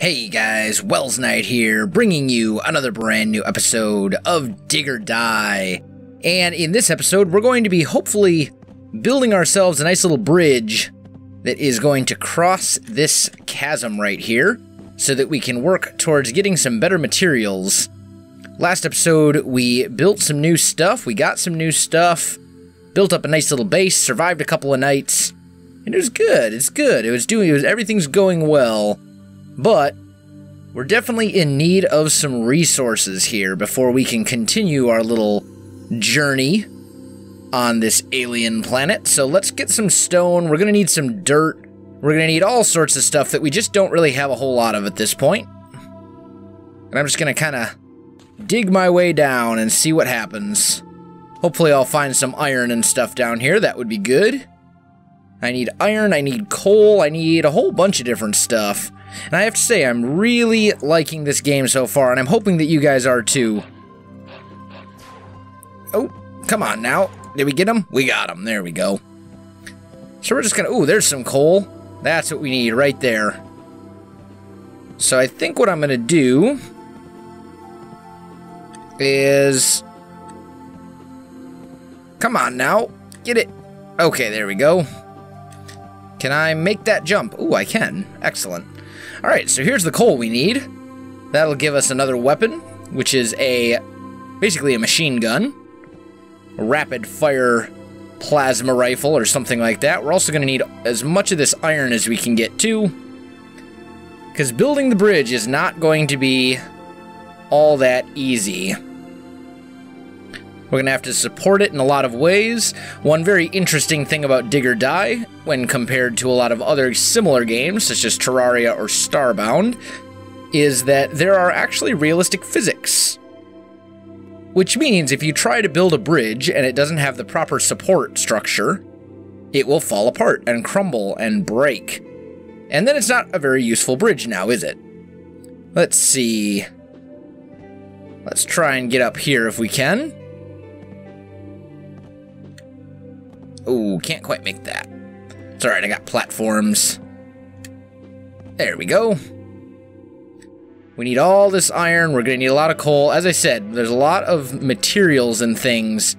Hey guys, Welsknight here, bringing you another brand new episode of Dig or Die. And in this episode, we're going to be hopefully building ourselves a nice little bridge that is going to cross this chasm right here so that we can work towards getting some better materials. Last episode, we built some new stuff, we got some new stuff, built up a nice little base, survived a couple of nights, and it was good. It's good. It was doing, it was, everything's going well. But we're definitely in need of some resources here before we can continue our little journey on this alien planet. So let's get some stone. We're going to need some dirt. We're going to need all sorts of stuff that we just don't really have a whole lot of at this point. And I'm just going to kind of dig my way down and see what happens. Hopefully I'll find some iron and stuff down here. That would be good. I need iron, I need coal, I need a whole bunch of different stuff. And I have to say, I'm really liking this game so far, and I'm hoping that you guys are too. Oh, come on now. Did we get him? We got him. There we go. So we're just gonna... Ooh, there's some coal. That's what we need right there. So I think what I'm gonna do is... Come on now. Get it. Okay, there we go. Can I make that jump? Ooh, I can. Excellent. Alright, so here's the coal we need. That'll give us another weapon, which is a... basically a machine gun. A rapid fire plasma rifle or something like that. We're also going to need as much of this iron as we can get too. Because building the bridge is not going to be all that easy. We're going to have to support it in a lot of ways. One very interesting thing about Dig or Die, when compared to a lot of other similar games, such as Terraria or Starbound, is that there are actually realistic physics. Which means if you try to build a bridge and it doesn't have the proper support structure, it will fall apart and crumble and break. And then it's not a very useful bridge now, is it? Let's see. Let's try and get up here if we can. Oh, can't quite make that. It's alright, I got platforms. There we go. We need all this iron. We're going to need a lot of coal. As I said, there's a lot of materials and things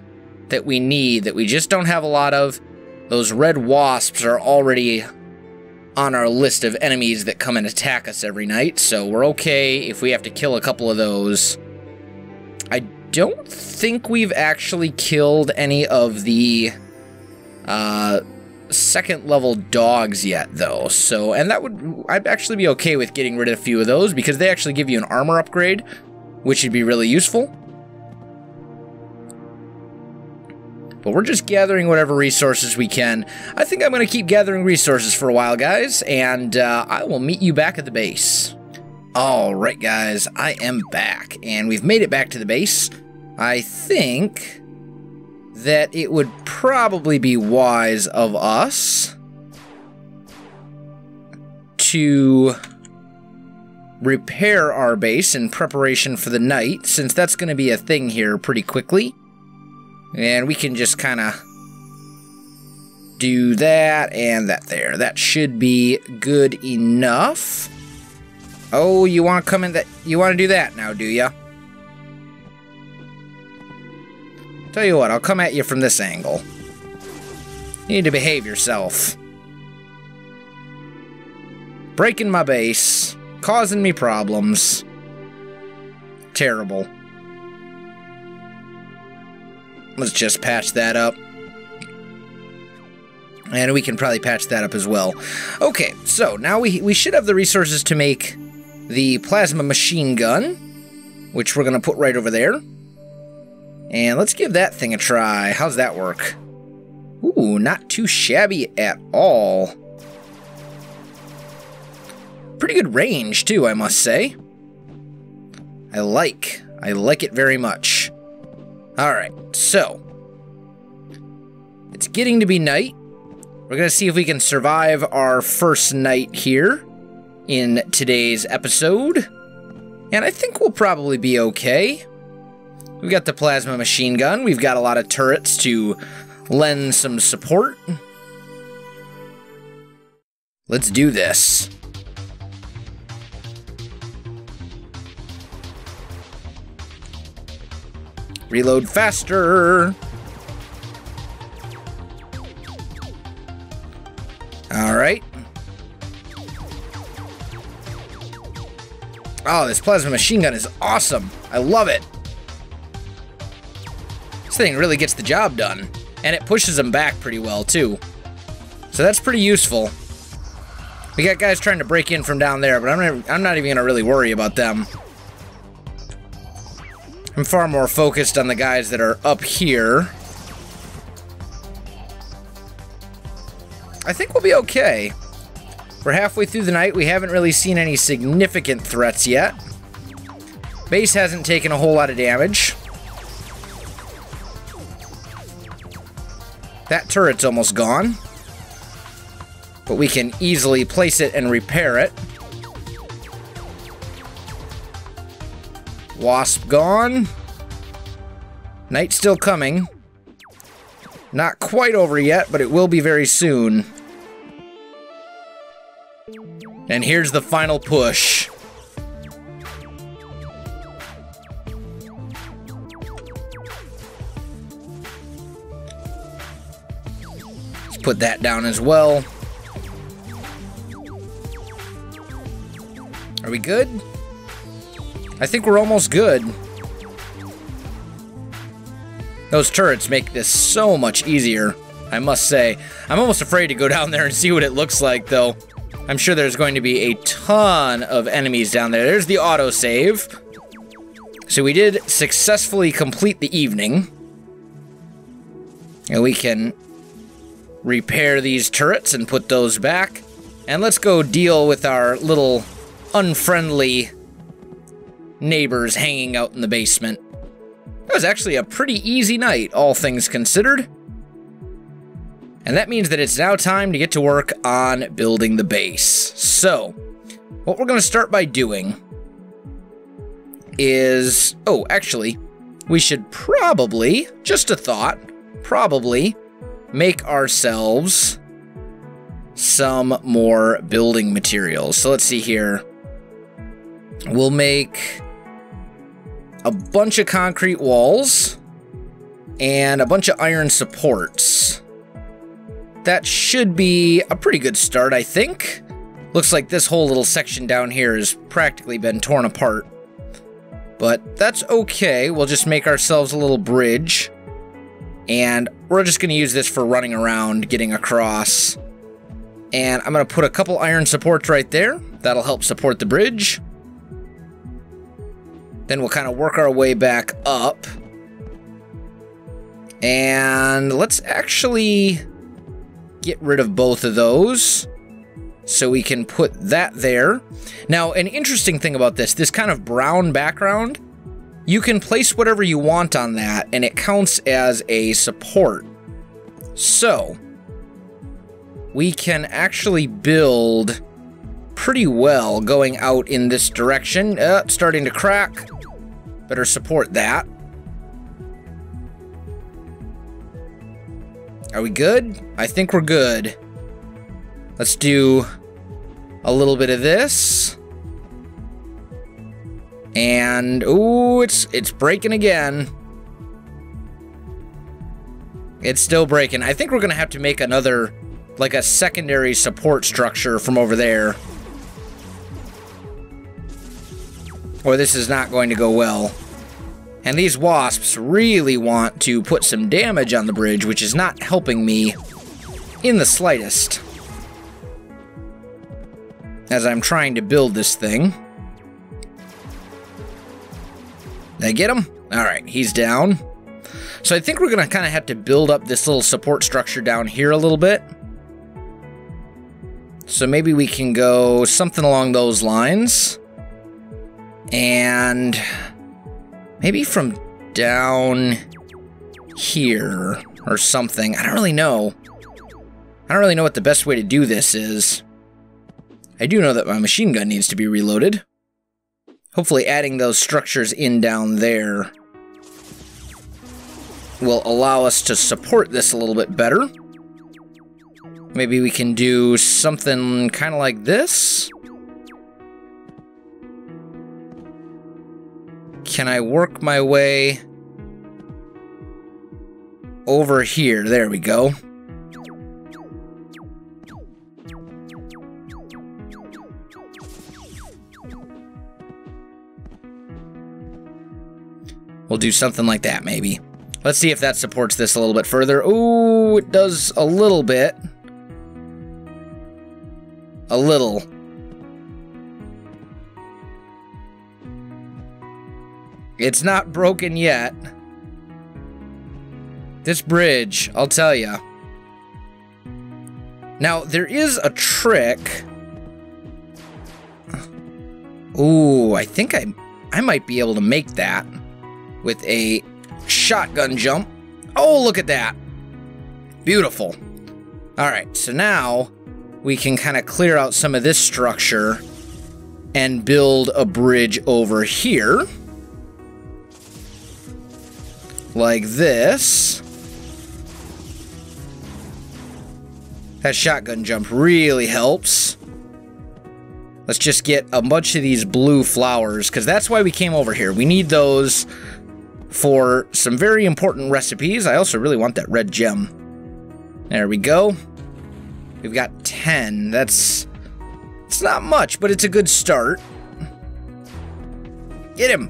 that we need that we just don't have a lot of. Those red wasps are already on our list of enemies that come and attack us every night, so we're okay if we have to kill a couple of those. I don't think we've actually killed any of the uh, second level dogs yet, though. So, and that would, I'd actually be okay with getting rid of a few of those because they actually give you an armor upgrade, which would be really useful. But we're just gathering whatever resources we can. I think I'm going to keep gathering resources for a while, guys, and uh, I will meet you back at the base. Alright, guys, I am back, and we've made it back to the base. I think that it would probably be wise of us to repair our base in preparation for the night, since that's going to be a thing here pretty quickly. And we can just kind of do that and that there. That should be good enough. Oh, you want to come in that? You want to do that now, do ya? Tell you what, I'll come at you from this angle. You need to behave yourself. Breaking my base, causing me problems. Terrible. Let's just patch that up. And we can probably patch that up as well. Okay, so now we, we should have the resources to make the plasma machine gun, which we're going to put right over there. And let's give that thing a try. How's that work? Ooh, not too shabby at all. Pretty good range, too, I must say. I like. I like it very much. Alright, so. It's getting to be night. We're going to see if we can survive our first night here in today's episode. And I think we'll probably be okay. We've got the plasma machine gun. We've got a lot of turrets to lend some support. Let's do this. Reload faster. All right. Oh, this plasma machine gun is awesome. I love it. Thing really gets the job done. And it pushes them back pretty well, too. So that's pretty useful. We got guys trying to break in from down there, but I'm not, I'm not even going to really worry about them. I'm far more focused on the guys that are up here. I think we'll be okay. We're halfway through the night. We haven't really seen any significant threats yet. Base hasn't taken a whole lot of damage. That turret's almost gone. But we can easily place it and repair it. Wasp gone. Night still coming. Not quite over yet, but it will be very soon. And here's the final push. Put that down as well. Are we good? I think we're almost good. Those turrets make this so much easier, I must say. I'm almost afraid to go down there and see what it looks like, though. I'm sure there's going to be a ton of enemies down there. There's the autosave. So we did successfully complete the evening. And we can repair these turrets and put those back. And let's go deal with our little unfriendly neighbors hanging out in the basement. It was actually a pretty easy night, all things considered. And that means that it's now time to get to work on building the base. So, what we're going to start by doing is... Oh, actually, we should probably, just a thought, probably make ourselves some more building materials. So let's see here. We'll make a bunch of concrete walls and a bunch of iron supports. That should be a pretty good start, I think. Looks like this whole little section down here has practically been torn apart. But that's okay. We'll just make ourselves a little bridge. And we're just going to use this for running around, getting across. And I'm going to put a couple iron supports right there. That'll help support the bridge. Then we'll kind of work our way back up. And let's actually get rid of both of those. So we can put that there. Now, an interesting thing about this, this kind of brown background, you can place whatever you want on that, and it counts as a support. So, we can actually build pretty well going out in this direction. Uh, starting to crack. Better support that. Are we good? I think we're good. Let's do a little bit of this. And ooh, it's it's breaking again. It's still breaking. I think we're gonna have to make another like a secondary support structure from over there. Or this is not going to go well. And these wasps really want to put some damage on the bridge, which is not helping me in the slightest. As I'm trying to build this thing. Did I get him? Alright, he's down. So I think we're going to kind of have to build up this little support structure down here a little bit. So maybe we can go something along those lines. And maybe from down here or something. I don't really know. I don't really know what the best way to do this is. I do know that my machine gun needs to be reloaded. Hopefully adding those structures in down there will allow us to support this a little bit better. Maybe we can do something kind of like this. Can I work my way over here. There we go. We'll do something like that, maybe. Let's see if that supports this a little bit further. Ooh, it does a little bit. A little. It's not broken yet. This bridge, I'll tell you. Now, there is a trick. Ooh, I think I I might be able to make that with a shotgun jump. Oh, look at that. Beautiful. All right, so now we can kind of clear out some of this structure and build a bridge over here. Like this. That shotgun jump really helps. Let's just get a bunch of these blue flowers, because that's why we came over here. We need those for some very important recipes. I also really want that red gem. There we go. We've got 10. That's... It's not much, but it's a good start. Get him!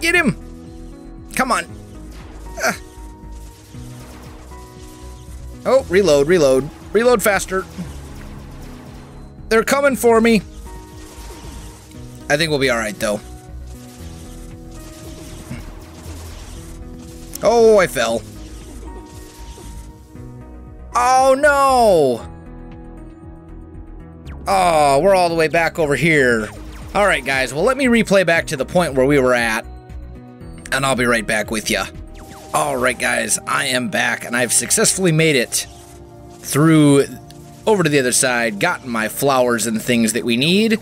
Get him! Come on! Uh. Oh, reload, reload. Reload faster. They're coming for me. I think we'll be alright, though. Oh, I fell. Oh, no! Oh, we're all the way back over here. All right, guys. Well, let me replay back to the point where we were at, and I'll be right back with you. All right, guys. I am back, and I've successfully made it through over to the other side, gotten my flowers and things that we need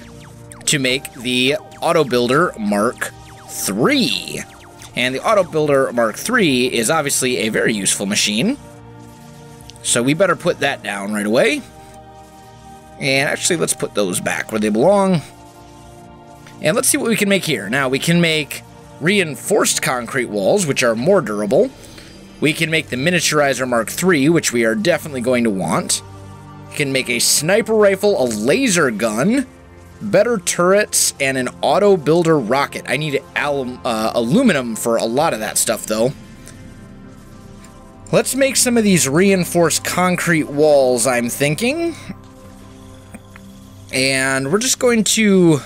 to make the Auto Builder Mark III. And the Auto Builder Mark III is obviously a very useful machine. So we better put that down right away. And actually, let's put those back where they belong. And let's see what we can make here. Now, we can make reinforced concrete walls, which are more durable. We can make the Miniaturizer Mark III, which we are definitely going to want. We can make a sniper rifle, a laser gun, better turrets, and an auto builder rocket. I need alum, uh, aluminum for a lot of that stuff, though. Let's make some of these reinforced concrete walls, I'm thinking. And we're just going to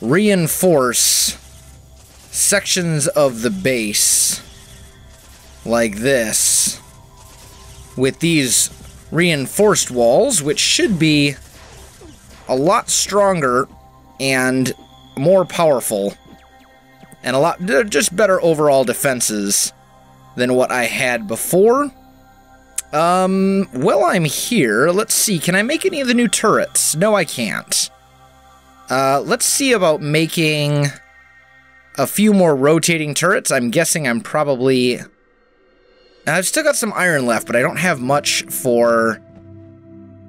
reinforce sections of the base like this with these reinforced walls, which should be a lot stronger and more powerful and a lot just better overall defenses than what I had before. Um, while I'm here, let's see, can I make any of the new turrets? No, I can't. Uh, let's see about making a few more rotating turrets. I'm guessing I'm probably... I've still got some iron left, but I don't have much for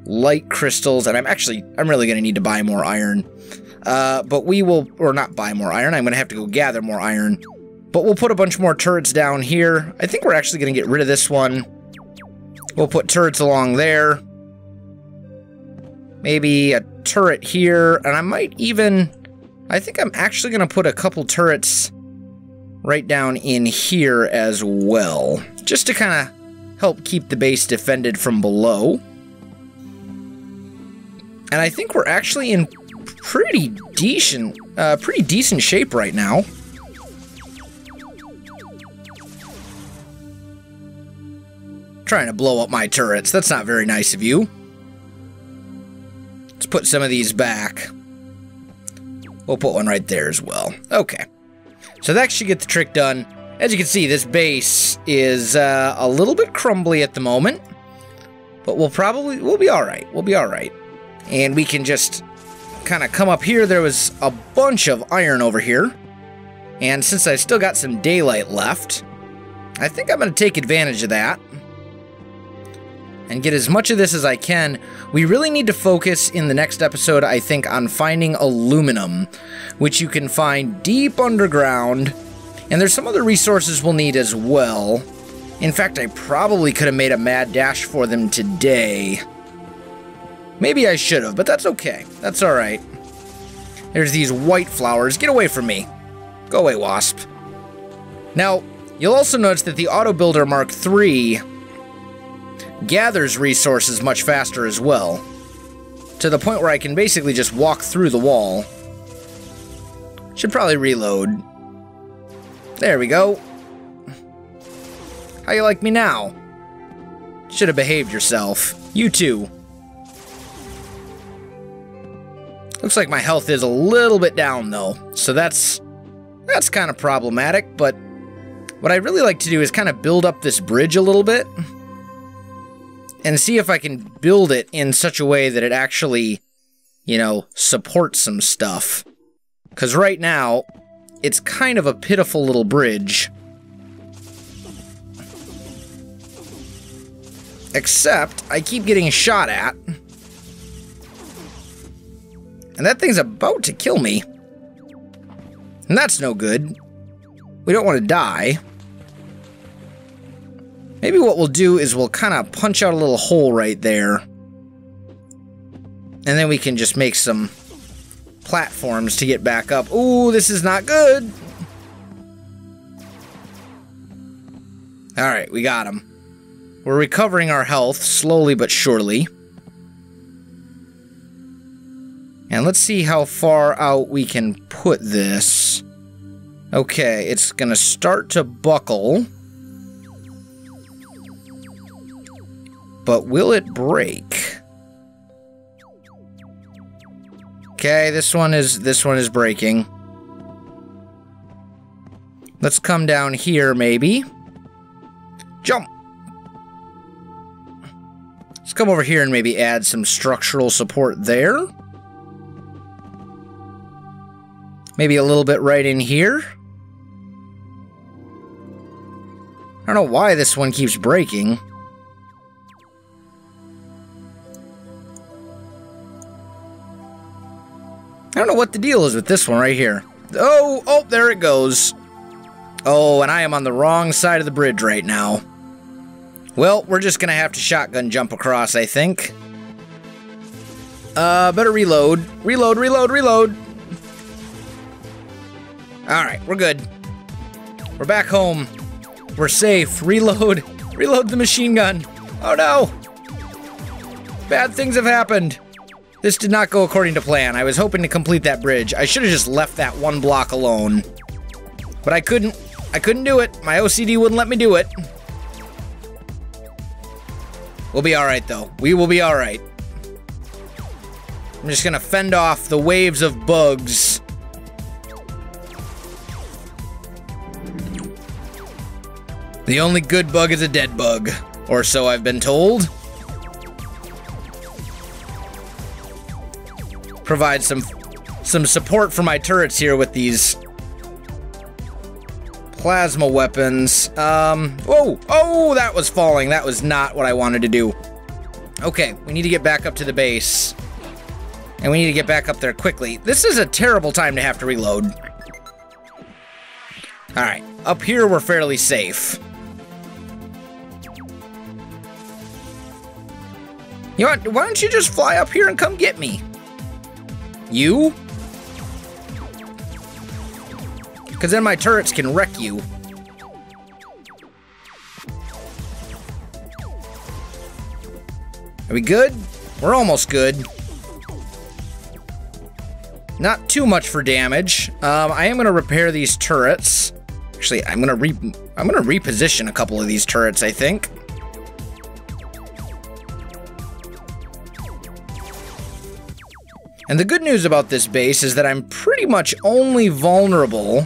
light crystals, and I'm actually, I'm really going to need to buy more iron. Uh, but we will, or not buy more iron, I'm going to have to go gather more iron. But we'll put a bunch more turrets down here. I think we're actually going to get rid of this one. We'll put turrets along there. Maybe a turret here, and I might even... I think I'm actually going to put a couple turrets right down in here as well. Just to kind of help keep the base defended from below. And I think we're actually in pretty decent, uh, pretty decent shape right now. Trying to blow up my turrets. That's not very nice of you. Let's put some of these back. We'll put one right there as well. Okay. So that should get the trick done. As you can see, this base is uh, a little bit crumbly at the moment. But we'll probably, we'll be alright. We'll be alright. And we can just kind of come up here. There was a bunch of iron over here. And since I still got some daylight left, I think I'm going to take advantage of that and get as much of this as I can. We really need to focus in the next episode, I think, on finding aluminum, which you can find deep underground. And there's some other resources we'll need as well. In fact, I probably could have made a mad dash for them today. Maybe I should have, but that's okay. That's alright. There's these white flowers. Get away from me. Go away, Wasp. Now, you'll also notice that the Auto Builder Mark III gathers resources much faster as well. To the point where I can basically just walk through the wall. Should probably reload. There we go. How you like me now? Should have behaved yourself. You too. Looks like my health is a little bit down though, so that's that's kind of problematic, but what I'd really like to do is kind of build up this bridge a little bit and see if I can build it in such a way that it actually, you know, supports some stuff. Because right now, it's kind of a pitiful little bridge. Except, I keep getting shot at. And that thing's about to kill me. And that's no good. We don't want to die. Maybe what we'll do is we'll kind of punch out a little hole right there. And then we can just make some platforms to get back up. Ooh, this is not good. Alright, we got him. We're recovering our health, slowly but surely. And let's see how far out we can put this. Okay, it's gonna start to buckle. But will it break? Okay, this one is this one is breaking. Let's come down here maybe. Jump. Let's come over here and maybe add some structural support there. Maybe a little bit right in here. I don't know why this one keeps breaking. I don't know what the deal is with this one right here. Oh, oh, there it goes. Oh, and I am on the wrong side of the bridge right now. Well, we're just gonna have to shotgun jump across, I think. Uh, better reload. Reload, reload, reload. Alright, we're good. We're back home. We're safe. Reload. Reload the machine gun. Oh no! Bad things have happened. This did not go according to plan. I was hoping to complete that bridge. I should have just left that one block alone. But I couldn't. I couldn't do it. My OCD wouldn't let me do it. We'll be alright, though. We will be alright. I'm just gonna fend off the waves of bugs. The only good bug is a dead bug. Or so I've been told. provide some some support for my turrets here with these plasma weapons. Um, whoa, oh, that was falling. That was not what I wanted to do. Okay, we need to get back up to the base. And we need to get back up there quickly. This is a terrible time to have to reload. Alright, up here we're fairly safe. You know what, why don't you just fly up here and come get me? You? Because then my turrets can wreck you. Are we good? We're almost good. Not too much for damage. Um, I am going to repair these turrets. Actually, I'm going to re I'm going to reposition a couple of these turrets, I think. And the good news about this base is that I'm pretty much only vulnerable.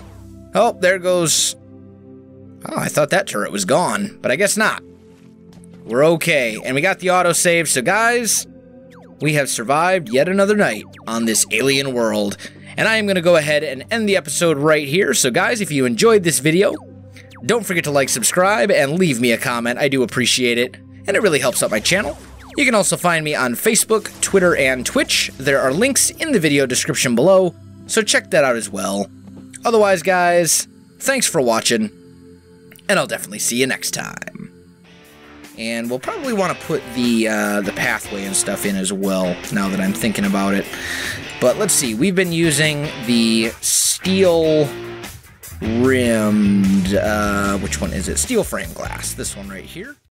Oh, there goes... Oh, I thought that turret was gone, but I guess not. We're okay, and we got the autosave, so guys, we have survived yet another night on this alien world. And I am going to go ahead and end the episode right here, so guys, if you enjoyed this video, don't forget to like, subscribe, and leave me a comment. I do appreciate it, and it really helps out my channel. You can also find me on Facebook, Twitter, and Twitch. There are links in the video description below, so check that out as well. Otherwise, guys, thanks for watching, and I'll definitely see you next time. And we'll probably want to put the uh, the pathway and stuff in as well, now that I'm thinking about it. But let's see, we've been using the steel rimmed, uh, which one is it? Steel frame glass, this one right here.